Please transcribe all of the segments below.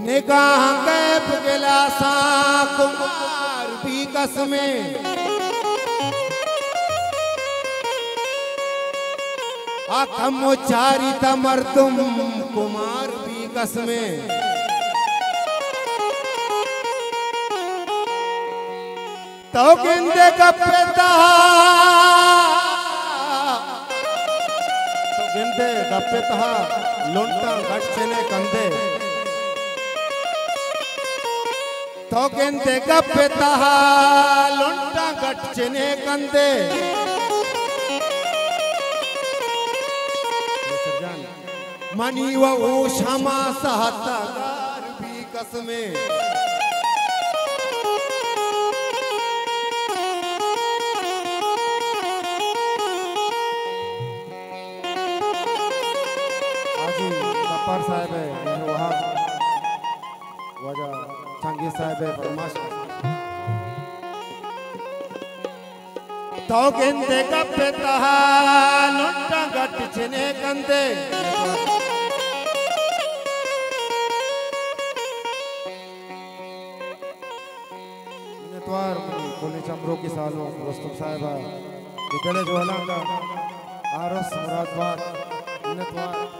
निगाह कैप गिलासा, कुमार भी कसमें। आखम चारी तमर तुम, कुमार भी कसमें। तो गिंदे गप्पे तहा तो गिंदे गप्पे तहा लुंटा घट चने कंदे तो गिंदे गप्पे तहा लुंटा घट चने कंदे। मनी वो क्षमा सहतागार भी कसमें। साहब है। ये साहब फरमाश तो गिंदे गप्पे लुटा गट छिने कंदे द्वार कोने चमरो के सालो वस्तुम साहिबा विद्यालय ज्वाला का आरस मुरादबाद द्वार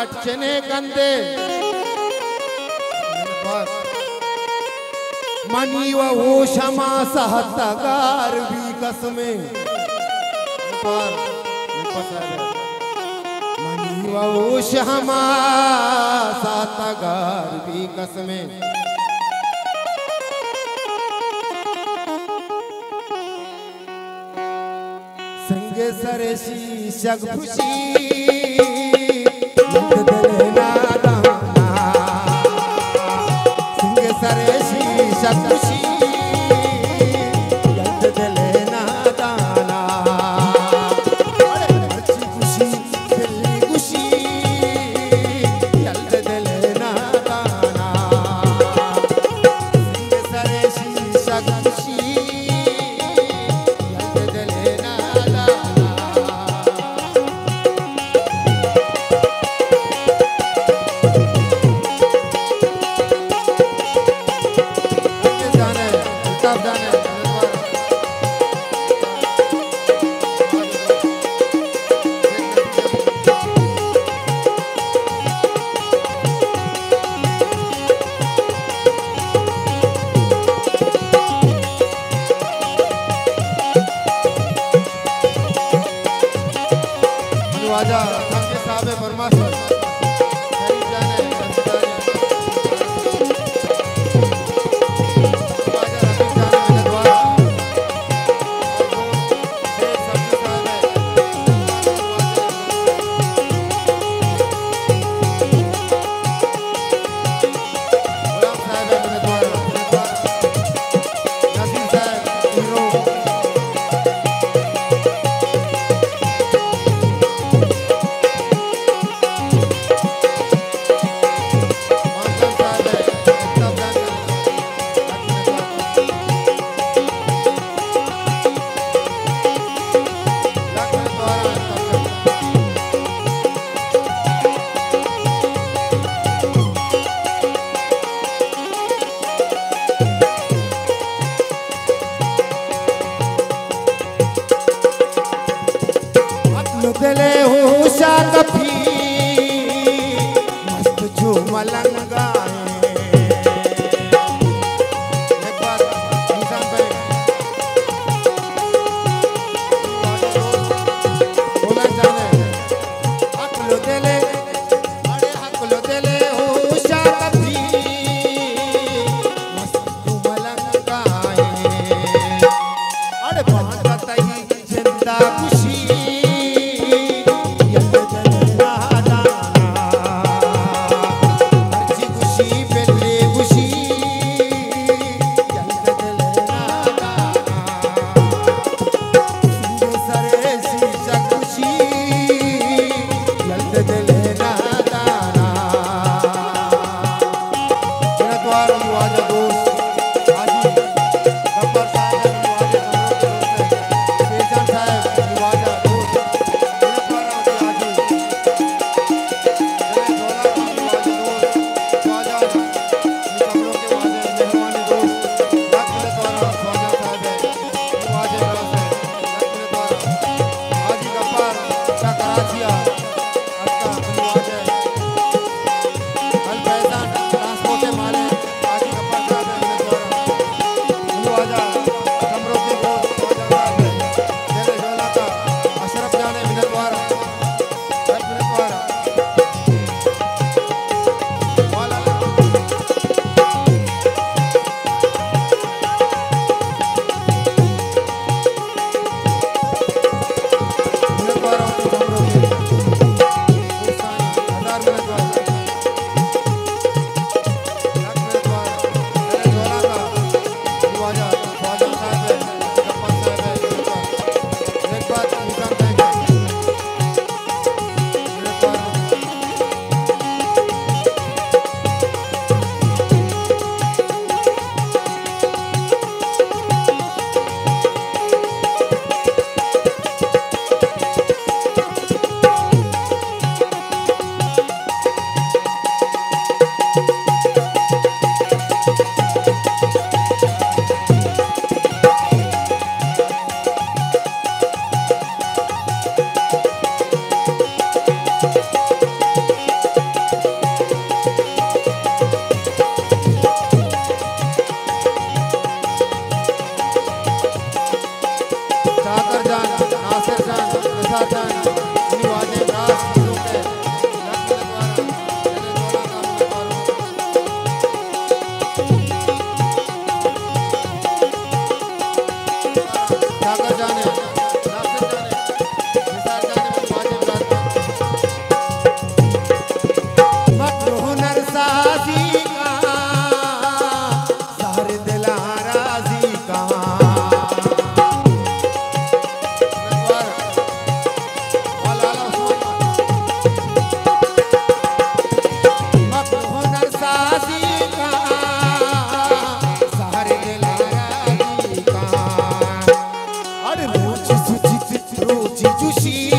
गटचने कंदे मनी वो क्षमा सहतगार भी कसमे। मनी वो क्षमा सहतगार भी कसमे। संग सर शीशक walang nag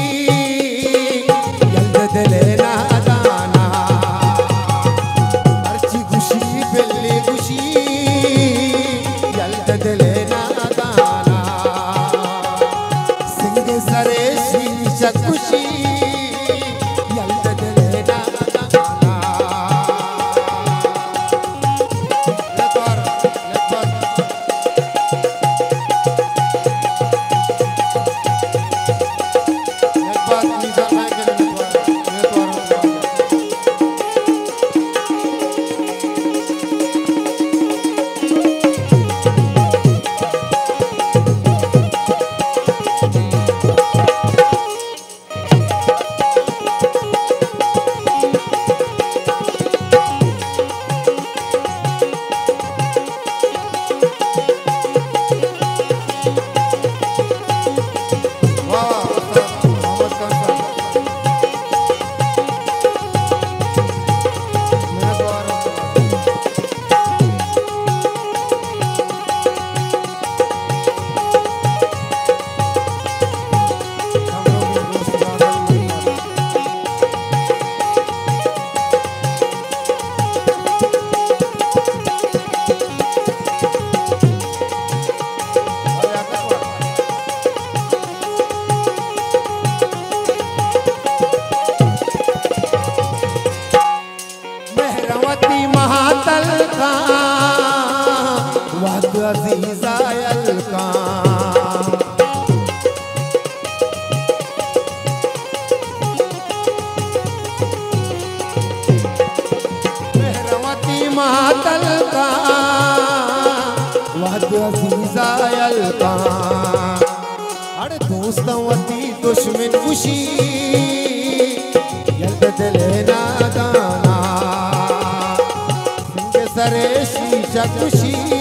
सिंग अरे दोस्तों वती दुश्मन खुशी। सिंह सरे शीशा खुशी।